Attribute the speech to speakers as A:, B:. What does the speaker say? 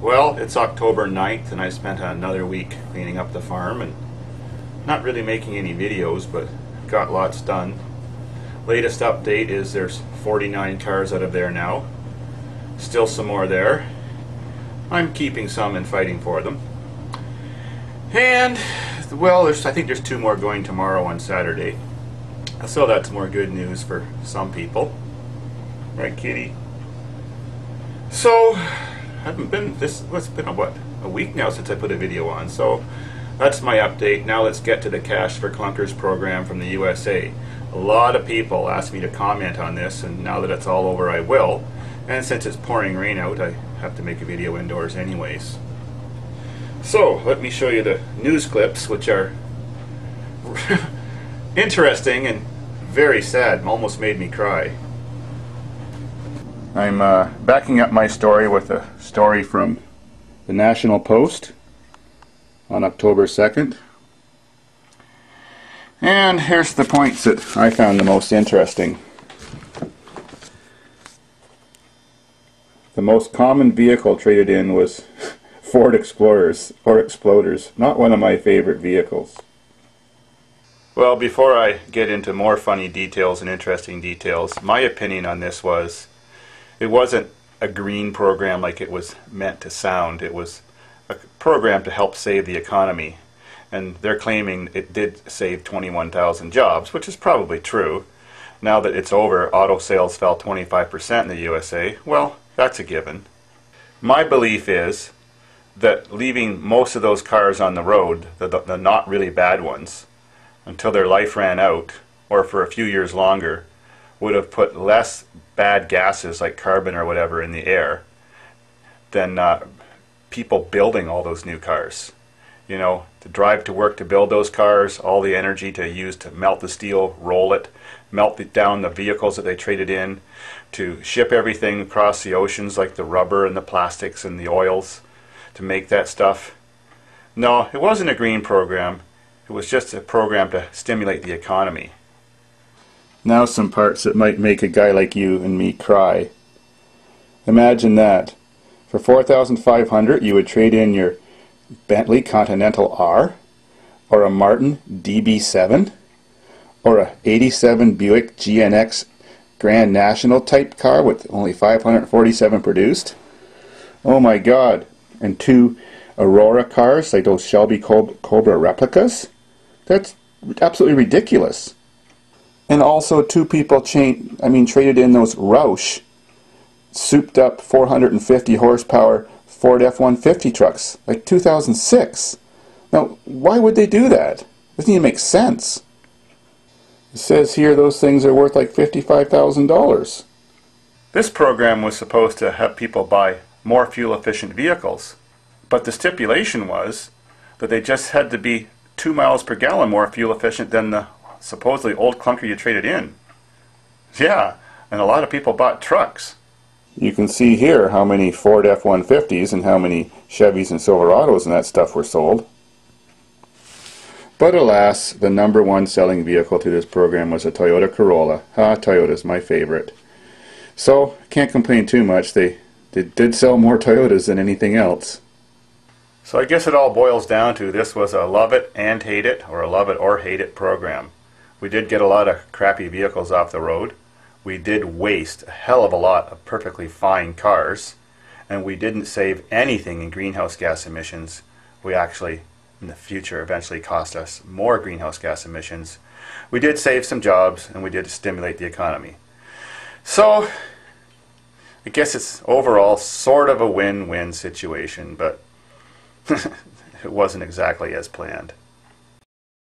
A: Well, it's October 9th and I spent another week cleaning up the farm and not really making any videos, but got lots done. Latest update is there's 49 cars out of there now. Still some more there. I'm keeping some and fighting for them. And, well, there's, I think there's two more going tomorrow on Saturday. So that's more good news for some people. Right, kitty? So, haven't been, this, it's been a, what, a week now since I put a video on. So, that's my update. Now let's get to the Cash for Clunkers program from the USA. A lot of people asked me to comment on this, and now that it's all over, I will. And since it's pouring rain out, I have to make a video indoors anyways. So, let me show you the news clips, which are interesting and very sad, almost made me cry. I'm uh, backing up my story with a story from the National Post on October 2nd. And here's the points that I found the most interesting. The most common vehicle traded in was Ford Explorers or Exploders, not one of my favorite vehicles. Well, before I get into more funny details and interesting details, my opinion on this was it wasn't a green program like it was meant to sound. It was a program to help save the economy. And they're claiming it did save 21,000 jobs, which is probably true. Now that it's over, auto sales fell 25% in the USA. Well, that's a given. My belief is that leaving most of those cars on the road, the, the, the not really bad ones, until their life ran out, or for a few years longer, would have put less bad gases like carbon or whatever in the air than uh, people building all those new cars. You know, to drive to work to build those cars, all the energy to use to melt the steel, roll it, melt down the vehicles that they traded in, to ship everything across the oceans like the rubber and the plastics and the oils to make that stuff. No, it wasn't a green program. It was just a program to stimulate the economy. Now some parts that might make a guy like you and me cry. Imagine that. For 4500 you would trade in your Bentley Continental R or Aston Martin DB7 or a 87 Buick GNX Grand National type car with only 547 produced. Oh my god. And two Aurora cars like those Shelby Cobra replicas. That's absolutely ridiculous. And also two people chain I mean traded in those Roush souped up 450 horsepower Ford F-150 trucks, like 2006. Now, why would they do that? Doesn't even make sense. It says here those things are worth like $55,000. This program was supposed to have people buy more fuel efficient vehicles, but the stipulation was that they just had to be 2 miles per gallon more fuel efficient than the supposedly old clunker you traded in. Yeah, and a lot of people bought trucks. You can see here how many Ford F-150s and how many Chevys and Silverados and that stuff were sold. But alas, the number one selling vehicle to this program was a Toyota Corolla. Ah, Toyota's my favorite. So, can't complain too much. They, they did sell more Toyotas than anything else. So I guess it all boils down to this was a love it and hate it, or a love it or hate it program. We did get a lot of crappy vehicles off the road. We did waste a hell of a lot of perfectly fine cars. And we didn't save anything in greenhouse gas emissions. We actually, in the future, eventually cost us more greenhouse gas emissions. We did save some jobs and we did stimulate the economy. So, I guess it's overall sort of a win-win situation, but it wasn't exactly as planned.